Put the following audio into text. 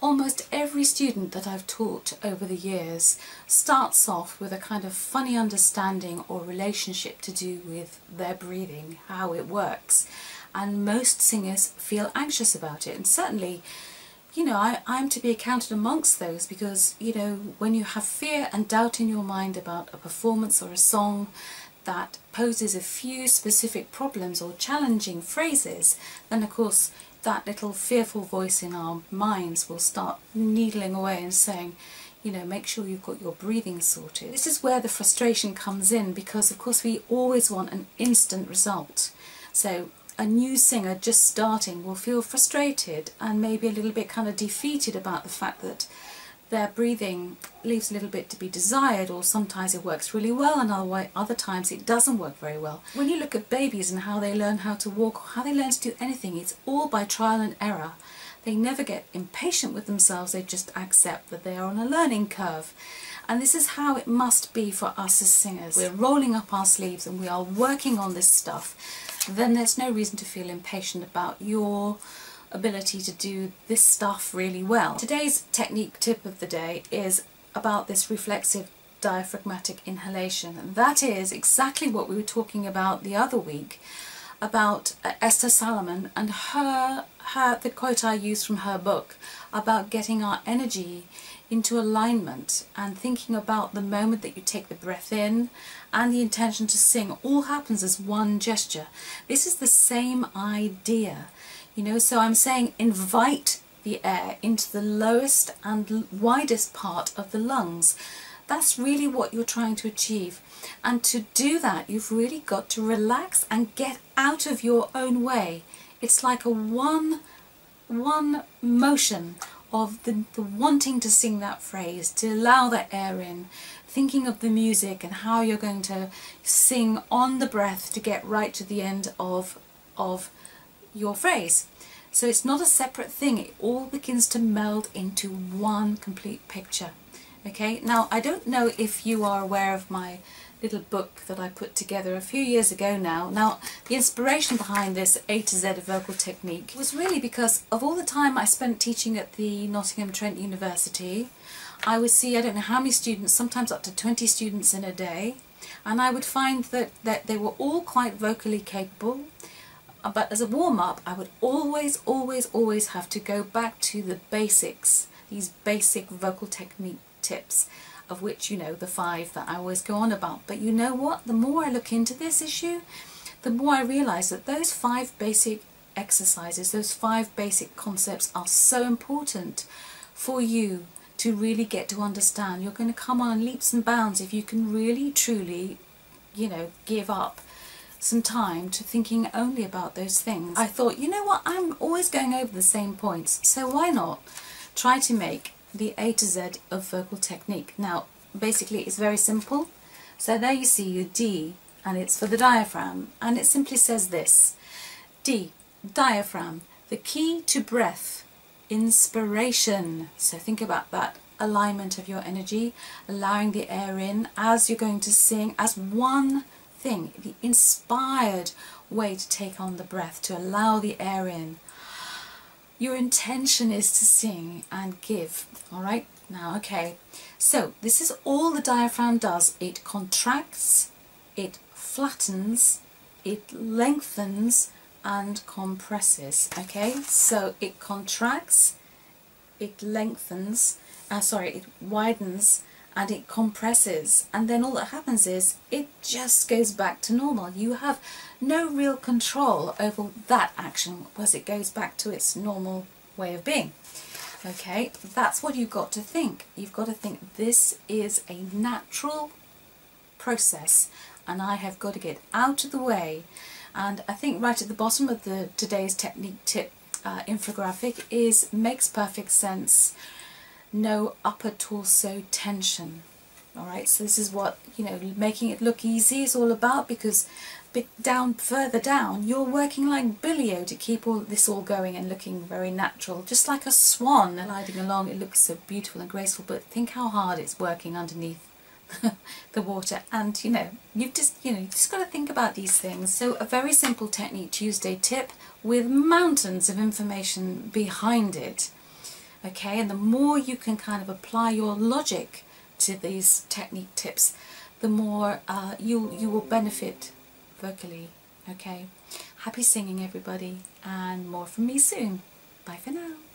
almost every student that I've taught over the years starts off with a kind of funny understanding or relationship to do with their breathing, how it works. And most singers feel anxious about it. And certainly, you know, I, I'm to be accounted amongst those because, you know, when you have fear and doubt in your mind about a performance or a song that poses a few specific problems or challenging phrases, then of course that little fearful voice in our minds will start needling away and saying, you know, make sure you've got your breathing sorted. This is where the frustration comes in because of course we always want an instant result. So a new singer just starting will feel frustrated and maybe a little bit kind of defeated about the fact that their breathing leaves a little bit to be desired or sometimes it works really well and other, other times it doesn't work very well. When you look at babies and how they learn how to walk or how they learn to do anything, it's all by trial and error. They never get impatient with themselves, they just accept that they are on a learning curve. And this is how it must be for us as singers. We're rolling up our sleeves and we are working on this stuff. Then there's no reason to feel impatient about your ability to do this stuff really well. Today's technique tip of the day is about this reflexive diaphragmatic inhalation. That is exactly what we were talking about the other week about uh, Esther Salaman and her, her the quote I used from her book about getting our energy into alignment and thinking about the moment that you take the breath in and the intention to sing all happens as one gesture. This is the same idea. You know, so I'm saying invite the air into the lowest and widest part of the lungs. That's really what you're trying to achieve. And to do that, you've really got to relax and get out of your own way. It's like a one, one motion of the, the wanting to sing that phrase, to allow that air in, thinking of the music and how you're going to sing on the breath to get right to the end of, of your phrase. So it's not a separate thing, it all begins to meld into one complete picture. Okay, now I don't know if you are aware of my little book that I put together a few years ago now. Now, the inspiration behind this A to Z vocal technique was really because of all the time I spent teaching at the Nottingham Trent University. I would see, I don't know how many students, sometimes up to 20 students in a day, and I would find that, that they were all quite vocally capable, but as a warm-up I would always, always, always have to go back to the basics, these basic vocal technique tips, of which, you know, the five that I always go on about. But you know what? The more I look into this issue, the more I realise that those five basic exercises, those five basic concepts are so important for you to really get to understand. You're going to come on leaps and bounds if you can really, truly, you know, give up some time to thinking only about those things. I thought, you know what, I'm always going over the same points, so why not try to make the A to Z of vocal technique. Now, basically it's very simple. So there you see your D, and it's for the diaphragm, and it simply says this. D, diaphragm, the key to breath, inspiration. So think about that alignment of your energy, allowing the air in as you're going to sing as one thing, the inspired way to take on the breath, to allow the air in. Your intention is to sing and give, all right? Now, okay, so this is all the diaphragm does. It contracts, it flattens, it lengthens and compresses, okay? So it contracts, it lengthens, uh, sorry, it widens and it compresses and then all that happens is it just goes back to normal. You have no real control over that action because it goes back to its normal way of being. Okay, that's what you've got to think. You've got to think this is a natural process and I have got to get out of the way and I think right at the bottom of the today's technique tip uh, infographic is makes perfect sense no upper torso tension. Alright, so this is what, you know, making it look easy is all about because bit down further down you're working like billio to keep all this all going and looking very natural. Just like a swan gliding along it looks so beautiful and graceful but think how hard it's working underneath the water. And you know you've just you know you've just got to think about these things. So a very simple technique Tuesday tip with mountains of information behind it Okay, and the more you can kind of apply your logic to these technique tips, the more uh, you you will benefit vocally. Okay, happy singing, everybody, and more from me soon. Bye for now.